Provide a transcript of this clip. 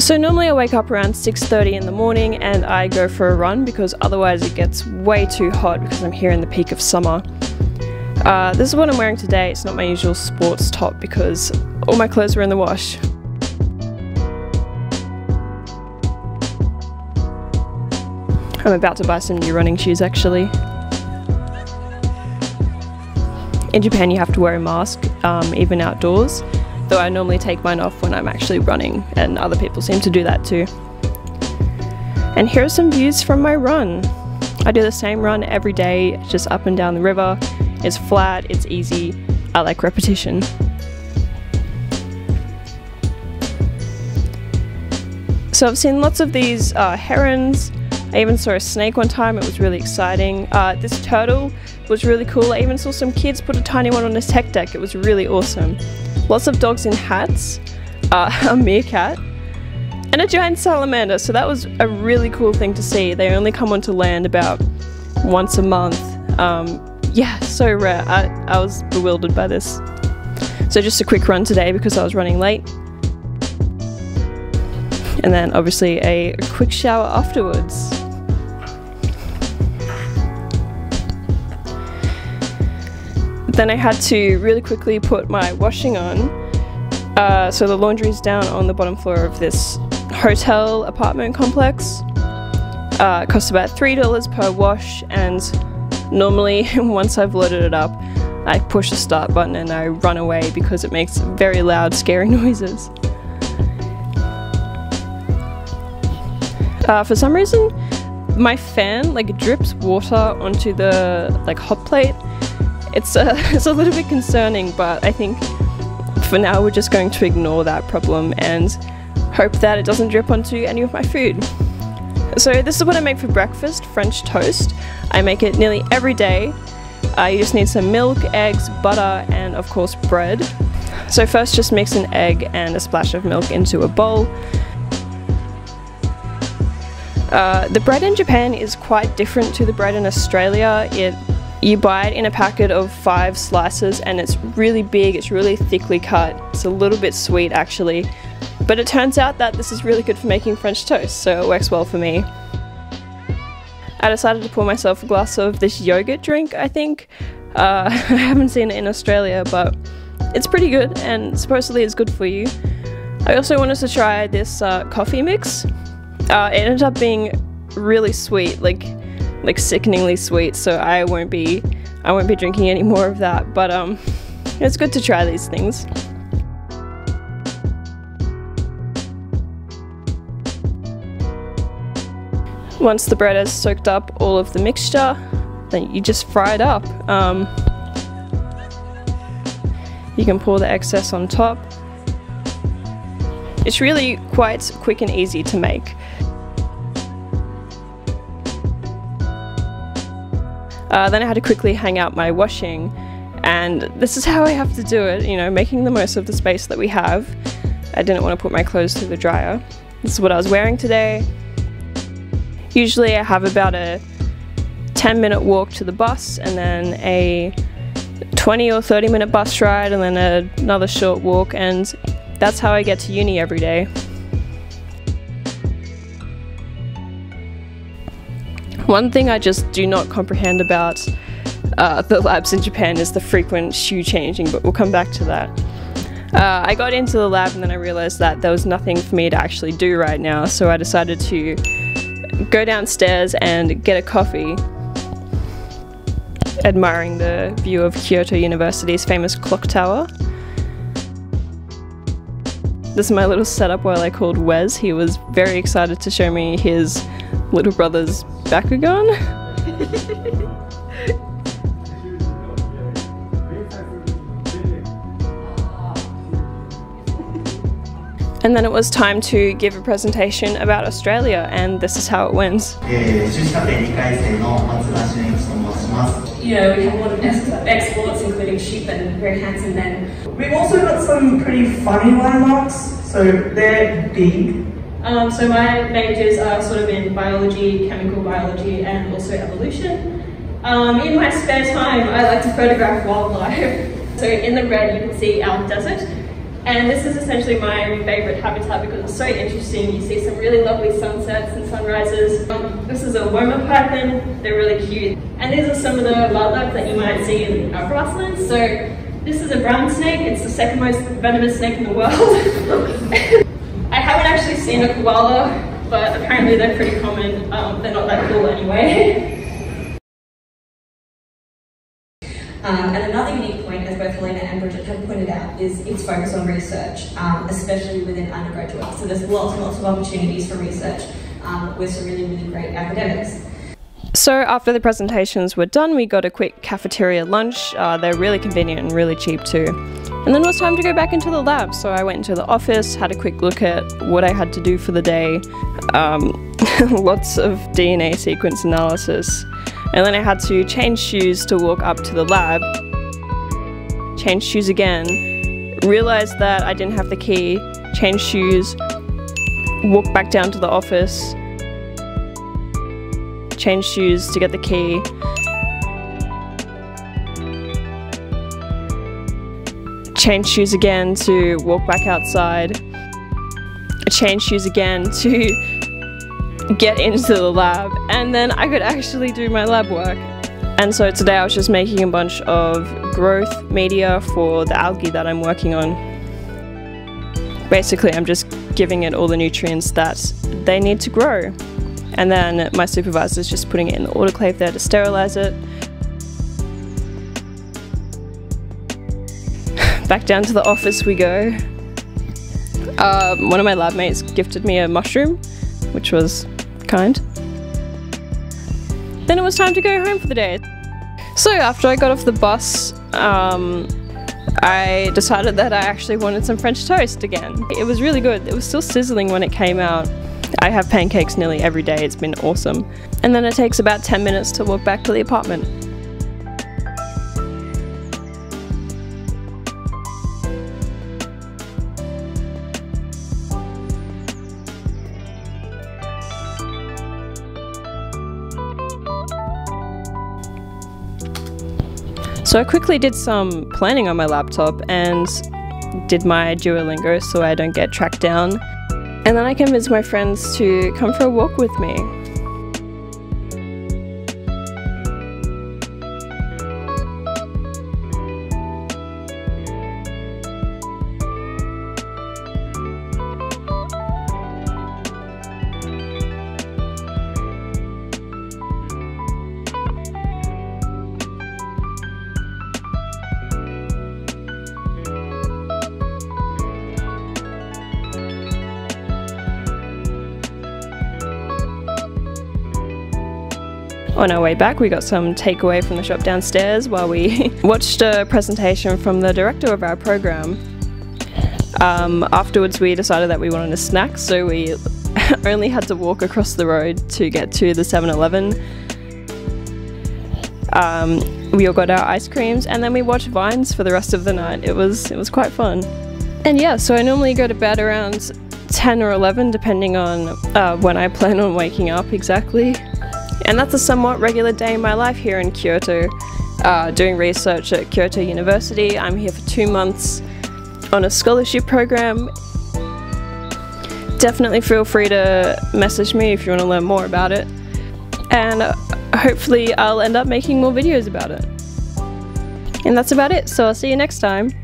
So normally I wake up around 6.30 in the morning and I go for a run because otherwise it gets way too hot because I'm here in the peak of summer. Uh, this is what I'm wearing today, it's not my usual sports top because all my clothes were in the wash. I'm about to buy some new running shoes actually. In Japan you have to wear a mask, um, even outdoors though I normally take mine off when I'm actually running, and other people seem to do that too. And here are some views from my run. I do the same run every day, just up and down the river. It's flat, it's easy, I like repetition. So I've seen lots of these uh, herons. I even saw a snake one time, it was really exciting. Uh, this turtle was really cool. I even saw some kids put a tiny one on a tech deck, it was really awesome. Lots of dogs in hats, uh, a meerkat, and a giant salamander. So that was a really cool thing to see. They only come onto land about once a month. Um, yeah, so rare. I, I was bewildered by this. So just a quick run today because I was running late. And then obviously a quick shower afterwards. Then I had to really quickly put my washing on. Uh, so the laundry is down on the bottom floor of this hotel apartment complex. Uh, it costs about $3 per wash and normally once I've loaded it up I push the start button and I run away because it makes very loud scary noises. Uh, for some reason my fan like drips water onto the like hot plate it's a, it's a little bit concerning, but I think for now we're just going to ignore that problem and hope that it doesn't drip onto any of my food. So this is what I make for breakfast, French toast. I make it nearly every day. Uh, you just need some milk, eggs, butter, and of course bread. So first just mix an egg and a splash of milk into a bowl. Uh, the bread in Japan is quite different to the bread in Australia. It you buy it in a packet of five slices and it's really big, it's really thickly cut, it's a little bit sweet actually. But it turns out that this is really good for making French toast, so it works well for me. I decided to pour myself a glass of this yogurt drink, I think. Uh, I haven't seen it in Australia, but it's pretty good and supposedly it's good for you. I also wanted to try this uh, coffee mix. Uh, it ended up being really sweet, like like sickeningly sweet, so I won't be I won't be drinking any more of that. But um, it's good to try these things. Once the bread has soaked up all of the mixture, then you just fry it up. Um, you can pour the excess on top. It's really quite quick and easy to make. Uh, then I had to quickly hang out my washing, and this is how I have to do it, you know, making the most of the space that we have. I didn't want to put my clothes through the dryer. This is what I was wearing today. Usually I have about a 10 minute walk to the bus and then a 20 or 30 minute bus ride and then another short walk and that's how I get to uni every day. One thing I just do not comprehend about uh, the labs in Japan is the frequent shoe changing, but we'll come back to that. Uh, I got into the lab and then I realized that there was nothing for me to actually do right now, so I decided to go downstairs and get a coffee, admiring the view of Kyoto University's famous clock tower. This is my little setup while I called Wes. He was very excited to show me his little brother's Bakugan? and then it was time to give a presentation about Australia, and this is how it went. You know, we have a lot of exports, including sheep and very handsome men. We've also got some pretty funny landmarks, so they're big, um, so my majors are sort of in biology, chemical biology, and also evolution. Um, in my spare time, I like to photograph wildlife. so in the red, you can see our desert. And this is essentially my favorite habitat because it's so interesting. You see some really lovely sunsets and sunrises. Um, this is a Woma python. They're really cute. And these are some of the wildlife that you might see in our grasslands. So this is a brown snake. It's the second most venomous snake in the world. Seen a koala, but apparently they're pretty common. Um, they're not that cool anyway. Um, and another unique point, as both Helena and Bridget have pointed out, is its focus on research, um, especially within undergraduate. So there's lots and lots of opportunities for research um, with some really, really great academics. So after the presentations were done, we got a quick cafeteria lunch. Uh, they're really convenient and really cheap too. And then it was time to go back into the lab. So I went into the office, had a quick look at what I had to do for the day. Um, lots of DNA sequence analysis. And then I had to change shoes to walk up to the lab. Change shoes again. Realized that I didn't have the key. Change shoes. Walk back down to the office change shoes to get the key. Change shoes again to walk back outside. Change shoes again to get into the lab. And then I could actually do my lab work. And so today I was just making a bunch of growth media for the algae that I'm working on. Basically, I'm just giving it all the nutrients that they need to grow. And then my supervisor is just putting it in the autoclave there to sterilize it. Back down to the office we go. Um, one of my lab mates gifted me a mushroom, which was kind. Then it was time to go home for the day. So after I got off the bus, um, I decided that I actually wanted some French toast again. It was really good. It was still sizzling when it came out. I have pancakes nearly every day, it's been awesome. And then it takes about 10 minutes to walk back to the apartment. So I quickly did some planning on my laptop and did my Duolingo so I don't get tracked down and then I convinced my friends to come for a walk with me. On our way back, we got some takeaway from the shop downstairs while we watched a presentation from the director of our program. Um, afterwards, we decided that we wanted a snack, so we only had to walk across the road to get to the 7 Eleven. Um, we all got our ice creams and then we watched Vines for the rest of the night. It was, it was quite fun. And yeah, so I normally go to bed around 10 or 11, depending on uh, when I plan on waking up exactly. And that's a somewhat regular day in my life here in Kyoto, uh, doing research at Kyoto University. I'm here for two months on a scholarship program. Definitely feel free to message me if you want to learn more about it. And uh, hopefully I'll end up making more videos about it. And that's about it, so I'll see you next time.